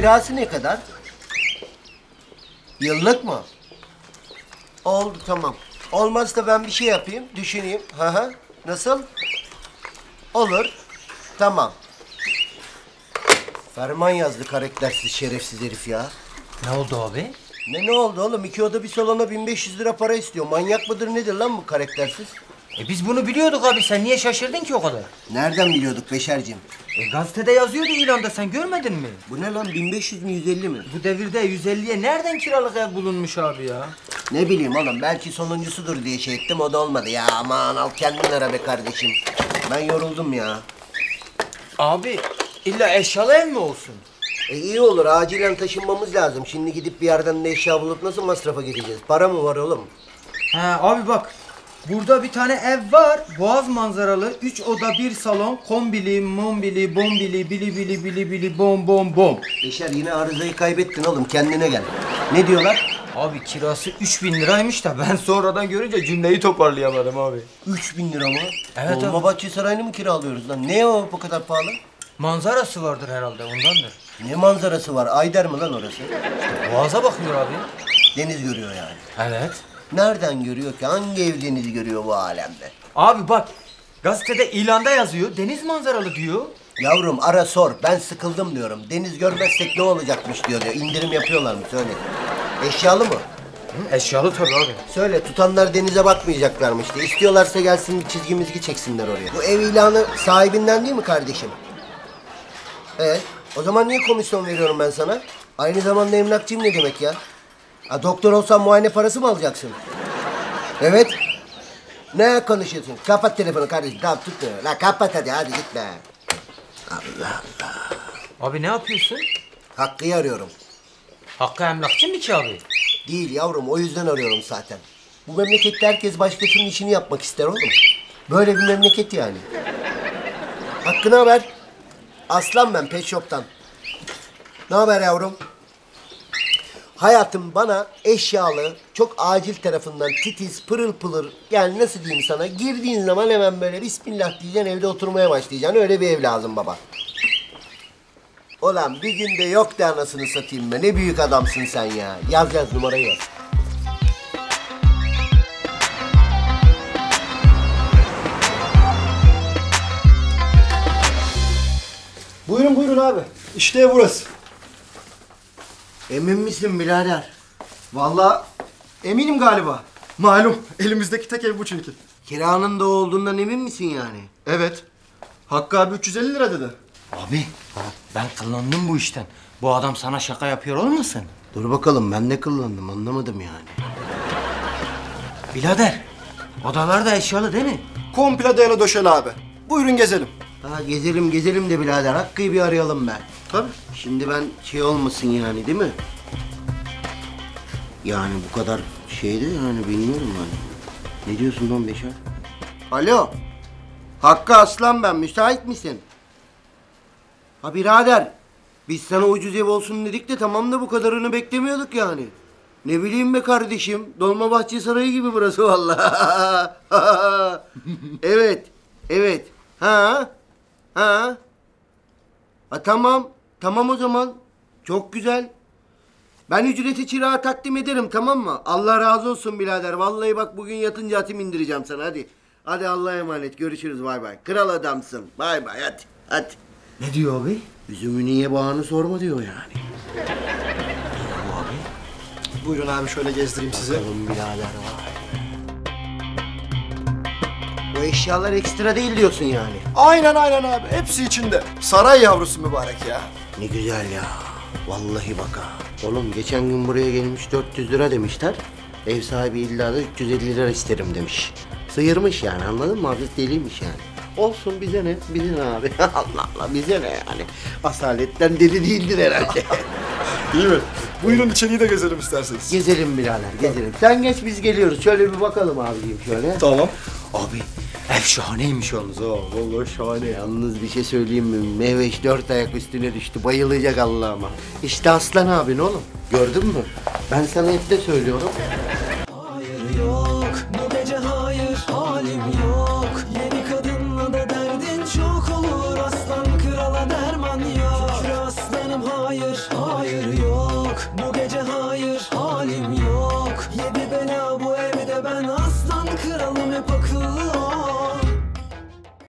Kirası ne kadar? Yıllık mı? Oldu tamam. Olmazsa ben bir şey yapayım, düşüneyim. Hı hı. Nasıl? Olur. Tamam. Ferman yazdı karaktersiz şerefsiz herif ya. Ne oldu abi? Ne ne oldu oğlum? İki oda bir salona 1500 lira para istiyor. Manyak mıdır nedir lan bu karaktersiz? E biz bunu biliyorduk abi. Sen niye şaşırdın ki o kadar? Nereden biliyorduk Beşerciğim? E gazetede yazıyordu ilanda. Sen görmedin mi? Bu ne lan 1500 mi 150 mi? Bu devirde 150'ye nereden kiralık ev bulunmuş abi ya? Ne bileyim oğlum belki sonuncusudur diye şey ettim o da olmadı. Ya aman al kendin ara be kardeşim. Ben yoruldum ya. Abi illa eşyalı ev mi olsun? E iyi olur acilen taşınmamız lazım. Şimdi gidip bir yerden de eşya bulup nasıl masrafa gideceğiz? Para mı var oğlum? Ha abi bak. Burada bir tane ev var. Boğaz manzaralı. Üç oda bir salon. Kombili, mombili, bombili, bili bili bili bili bom bom bom. Beşer yine arızayı kaybettin oğlum kendine gel. Ne diyorlar? Abi kirası 3000 liraymış da ben sonradan görünce cümleyi toparlayamadım abi. 3000 lira mı? Evet Dolmabahçe Sarayı'nı mı kiralıyoruz lan? Ne o bu kadar pahalı? Manzarası vardır herhalde ondandır. Ne manzarası var? Ayder mi lan orası? Boğaza bakıyor abi. Deniz görüyor yani. Evet. Nereden görüyor ki? Hangi ev denizi görüyor bu alemde? Abi bak gazetede ilanda yazıyor deniz manzaralı diyor. Yavrum ara sor. Ben sıkıldım diyorum. Deniz görmezsek ne olacakmış diyor diyor. İndirim yapıyorlar mı? Söyle. Eşyalı mı? Hı, eşyalı tabii abi. Söyle tutanlar denize bakmayacaklarmış diye. İstiyorlarsa gelsin bir çizgi mizgi çeksinler oraya. Bu ev ilanı sahibinden değil mi kardeşim? Evet. O zaman niye komisyon veriyorum ben sana? Aynı zamanda emlakçıyım ne demek ya? Ha, doktor olsan muayene parası mı alacaksın? Evet. Ne konuşuyorsun? Kapat telefonu kardeşim. Tamam tutmuyor. La kapat hadi hadi gitme. Allah Allah. Abi ne yapıyorsun? Hakkı'yı arıyorum. Hakkı emlakçı mı ki abi? Değil yavrum o yüzden arıyorum zaten. Bu memlekette herkes başkasının işini yapmak ister oğlum. Böyle bir memleket yani. Hakkı ne haber? Aslan ben Pet Shop'tan. Ne haber yavrum? Hayatım bana eşyalı, çok acil tarafından titiz, pırıl pırıl, yani nasıl diyeyim sana, girdiğin zaman hemen böyle bismillah diyeceksin, evde oturmaya başlayacaksın. Öyle bir ev lazım baba. Ulan bir günde yok da anasını satayım be. Ne büyük adamsın sen ya. Yaz yaz numarayı yaz. Buyurun buyurun abi. İşte burası. Emin misin birader? Vallahi eminim galiba. Malum elimizdeki tek ev bu çünkü. Kiranın da olduğundan emin misin yani? Evet. Hakkı abi 350 lira dedi. Abi ben kullandım bu işten. Bu adam sana şaka yapıyor olmasın? Dur bakalım ben ne kullandım anlamadım yani. Birader odalar da eşyalı değil mi? Komple dayalı döşeli abi. Buyurun gezelim. Ha gezelim gezelim de birader. Hakkı'yı bir arayalım ben. Tabii. Şimdi ben şey olmasın yani değil mi? Yani bu kadar şeyde yani bilmiyorum ben. Ne diyorsun lan Beşer? Alo. Hakkı Aslan ben. Müsait misin? Ha birader. Biz sana ucuz ev olsun dedik de tamam da bu kadarını beklemiyorduk yani. Ne bileyim be kardeşim. Dolmabahçe Sarayı gibi burası vallahi. evet. Evet. Ha? Ha? Ha tamam. Tamam o zaman. Çok güzel. Ben ücreti çırağa takdim ederim tamam mı? Allah razı olsun birader. Vallahi bak bugün yatınca atım indireceğim sana hadi. Hadi Allah'a emanet. Görüşürüz bay bay. Kral adamsın. Bay bay hadi. Hadi. Ne diyor abi? Üzümü niye bağını sorma diyor yani. Buyurun abi şöyle gezdireyim sizi. Bakalım birader vay. Bu eşyalar ekstra değil diyorsun yani. Aynen aynen abi. Hepsi içinde. Saray yavrusu mübarek ya. Ne güzel ya. Vallahi bak ha. Oğlum geçen gün buraya gelmiş 400 lira demişler. Ev sahibi illa da 350 lira isterim demiş. Sıyırmış yani anladın mı? Hafif deliymiş yani. Olsun bize ne? Bize ne abi? Allah Allah bize ne yani? Asaletten deli değildir herhalde. İyi mi? Buyurun içeriği de gezelim isterseniz. gezelim birader gezelim. Sen geç biz geliyoruz. Şöyle bir bakalım abiciğim şöyle. Tamam. Abi ev şahaneymiş yalnız ha. Vallahi şahane. Yalnız bir şey söyleyeyim mi? Mehveş dört ayak üstüne düştü. Bayılacak Allah'ıma. İşte Aslan abin oğlum. Gördün mü? Ben sana hep de söylüyorum. Hayır yok bu gece hayır halim yok Yeni kadınla da derdin çok olur aslan krala derman yok aslanım hayır hayır yok Bu